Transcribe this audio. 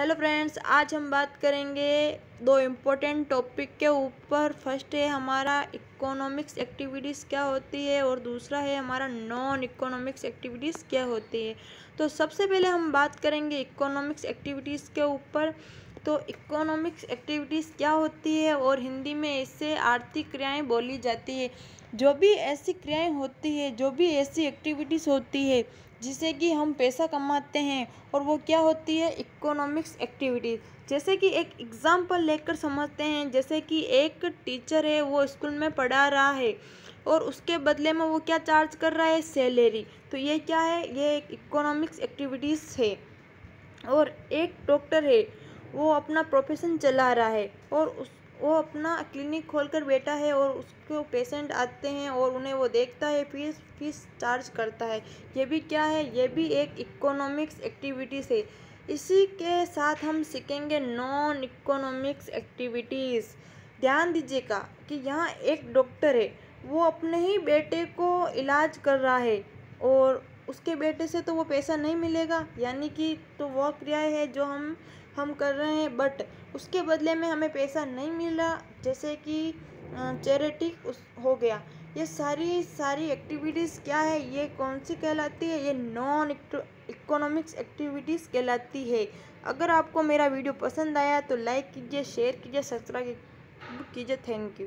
Hello friends, आज हम बात करेंगे दो इम्पोर्टेंट टॉपिक के ऊपर। फ़र्स्ट है हमारा इकोनॉमिक्स एक्टिविटीज़ क्या होती है और दूसरा है हमारा नॉन इकोनॉमिक्स एक्टिविटीज़ क्या होती है। तो सबसे पहले हम बात करेंगे इकोनॉमिक्स एक्टिविटीज़ के ऊपर। तो इकोनॉमिक्स एक्टिविटीज़ क्या होती है और हिंदी में इससे आर्थिक क्रियाएँ बोली जाती है। जो भी ऐसी क्रियाएँ होती है, जो भी ऐसी एक्टिविटीज़ होती है जिससे कि हम पैसा कमाते हैं और वो क्या होती है? इकोनॉमिक्स एक्टिविटीज़ जैसे कि एक एग्ज़ाम्पल लेकर समझते हैं, जैसे कि एक टीचर है, वो स्कूल में पढ़ा रहा है और उसके बदले में वो क्या चार्ज कर रहा है? सैलरी तो ये क्या है? ये एक इकोनॉमिक्स एक्टिविटीज़ है। और एक डॉक्टर है वो अपना प्रोफेशन चला रहा है और उस, वो अपना क्लिनिक खोल कर बैठा है और उसको पेशेंट आते हैं और उन्हें वो देखता है फ़ीस फ़ीस चार्ज करता है। ये भी क्या है? ये भी एक इकोनॉमिक्स एक्टिविटीज़ है। इसी के साथ हम सीखेंगे नॉन इकोनॉमिक्स एक्टिविटीज़ ध्यान दीजिएगा कि यहाँ एक डॉक्टर है, वो अपने ही बेटे को इलाज कर रहा है और उसके बेटे से तो वो पैसा नहीं मिलेगा। यानी कि तो वह क्रियाएँ है जो हम हम कर रहे हैं बट उसके बदले में हमें पैसा नहीं मिला जैसे कि चैरिटी उस, हो गया। ये सारी सारी एक्टिविटीज़ क्या है? ये कौन सी कहलाती है? ये नॉन इकोनॉमिक्स एक्टिविटीज़ कहलाती है। अगर आपको मेरा वीडियो पसंद आया तो लाइक कीजिए शेयर कीजिए सब्सक्राइब कीजिए। Thank you